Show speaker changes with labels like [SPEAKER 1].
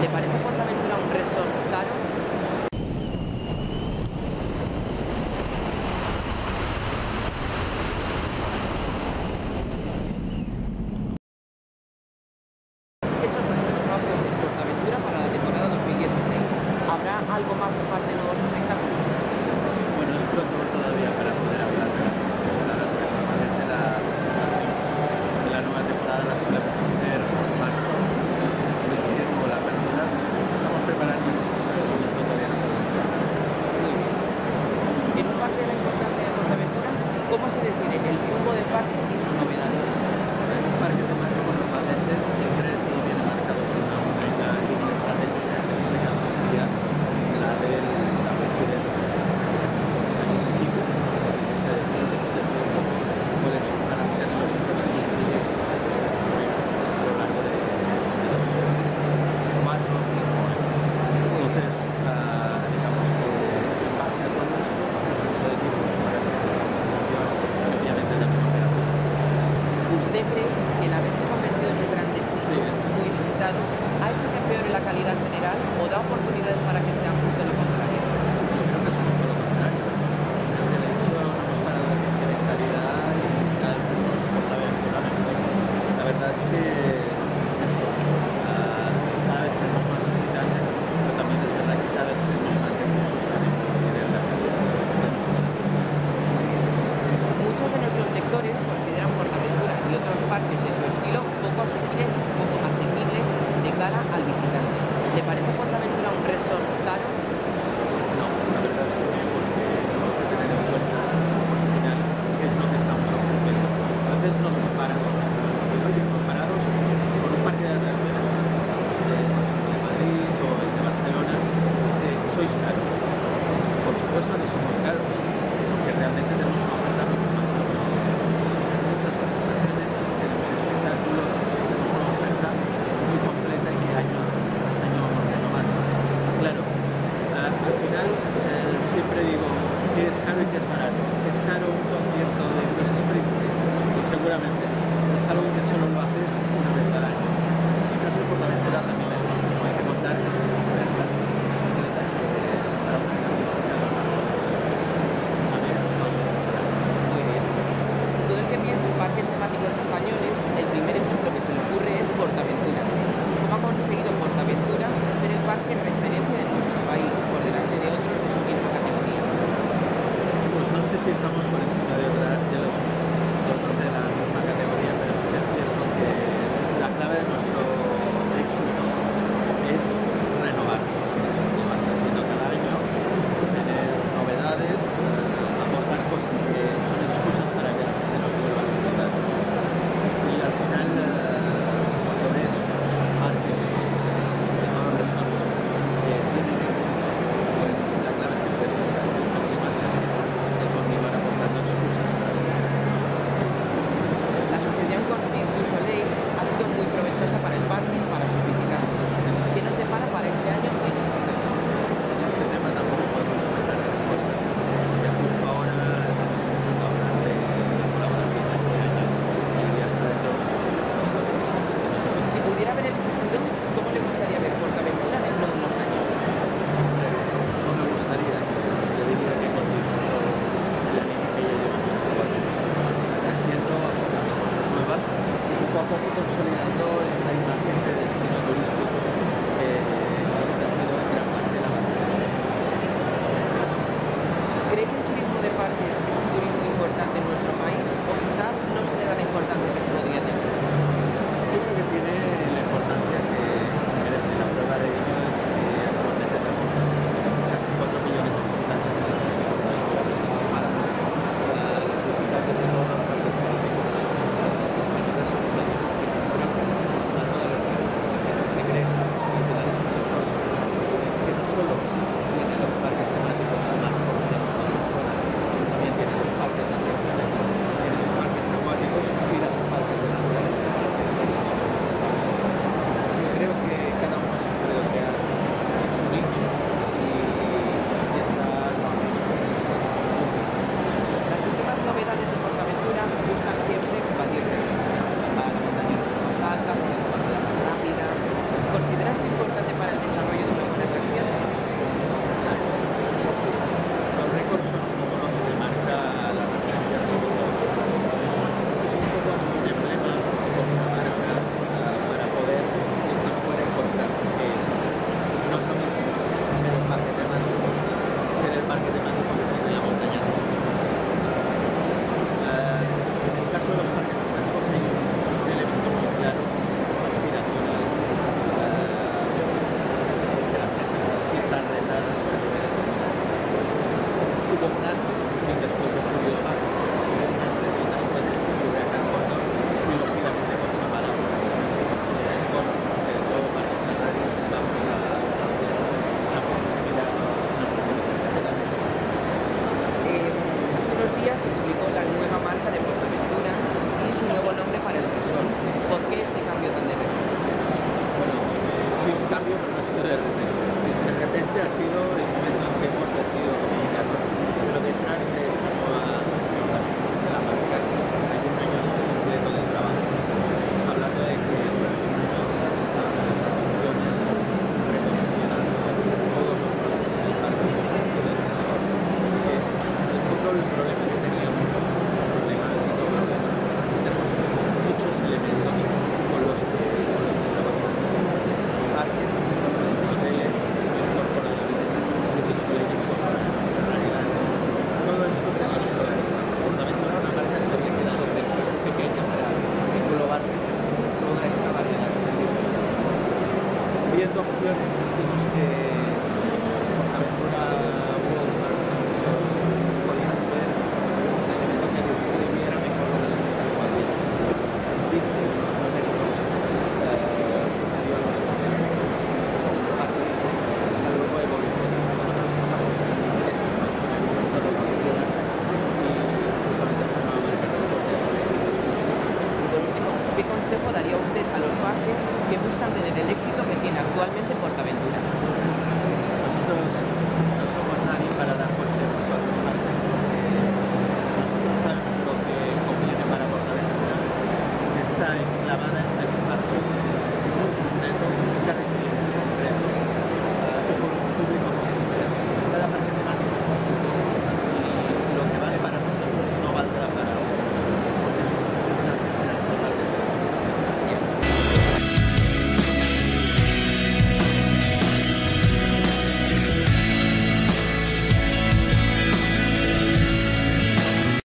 [SPEAKER 1] ¿Te parece Portaventura un resort caro? ¿Qué sorprenden los cambios de Portaventura para la temporada 2016? ¿Habrá algo más aparte?
[SPEAKER 2] la
[SPEAKER 1] calidad general o da oportunidades para que sean ¿Te parece? poco consolidando ese
[SPEAKER 2] consejo daría usted a los vascos que buscan tener el éxito que tiene actualmente Portaventura?